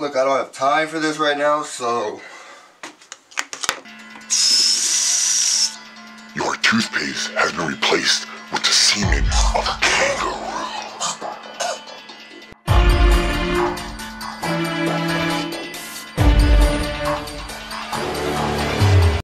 Look, I don't have time for this right now, so... Your toothpaste has been replaced with the semen of a kid.